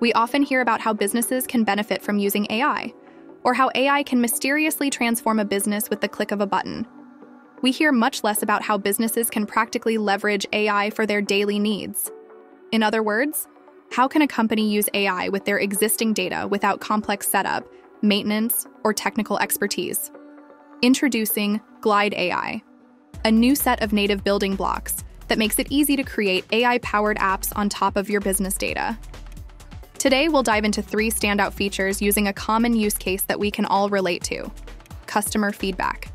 We often hear about how businesses can benefit from using AI, or how AI can mysteriously transform a business with the click of a button. We hear much less about how businesses can practically leverage AI for their daily needs. In other words, how can a company use AI with their existing data without complex setup, maintenance, or technical expertise? Introducing Glide AI, a new set of native building blocks that makes it easy to create AI powered apps on top of your business data. Today, we'll dive into three standout features using a common use case that we can all relate to customer feedback.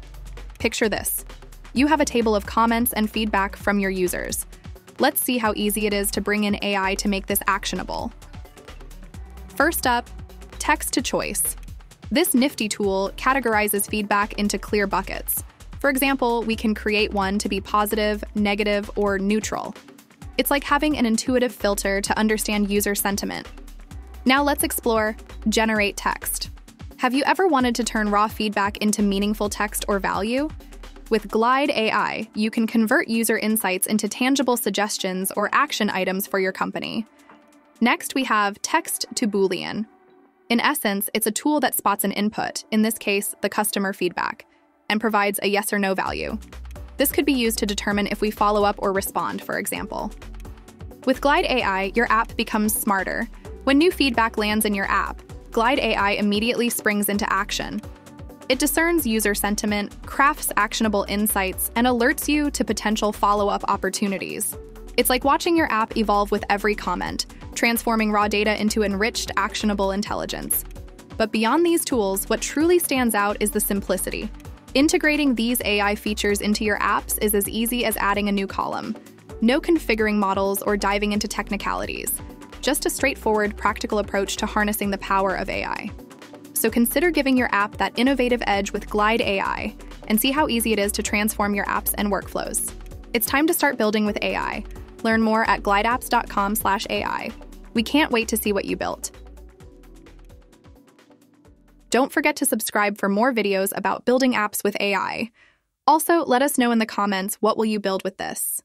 Picture this you have a table of comments and feedback from your users. Let's see how easy it is to bring in AI to make this actionable. First up, text to choice. This nifty tool categorizes feedback into clear buckets. For example, we can create one to be positive, negative, or neutral. It's like having an intuitive filter to understand user sentiment. Now let's explore generate text. Have you ever wanted to turn raw feedback into meaningful text or value? With Glide AI, you can convert user insights into tangible suggestions or action items for your company. Next, we have Text to Boolean. In essence, it's a tool that spots an input, in this case, the customer feedback, and provides a yes or no value. This could be used to determine if we follow up or respond, for example. With Glide AI, your app becomes smarter. When new feedback lands in your app, Glide AI immediately springs into action, it discerns user sentiment, crafts actionable insights, and alerts you to potential follow up opportunities. It's like watching your app evolve with every comment, transforming raw data into enriched, actionable intelligence. But beyond these tools, what truly stands out is the simplicity. Integrating these AI features into your apps is as easy as adding a new column. No configuring models or diving into technicalities. Just a straightforward, practical approach to harnessing the power of AI. So consider giving your app that innovative edge with Glide AI and see how easy it is to transform your apps and workflows. It's time to start building with AI. Learn more at glideapps.com/ai. We can't wait to see what you built. Don't forget to subscribe for more videos about building apps with AI. Also, let us know in the comments what will you build with this.